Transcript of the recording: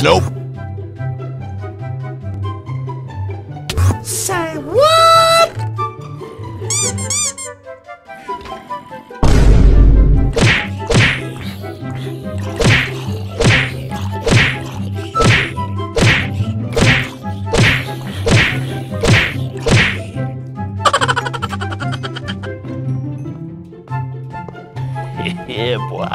Nope. Say what? yeah, boy.